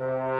you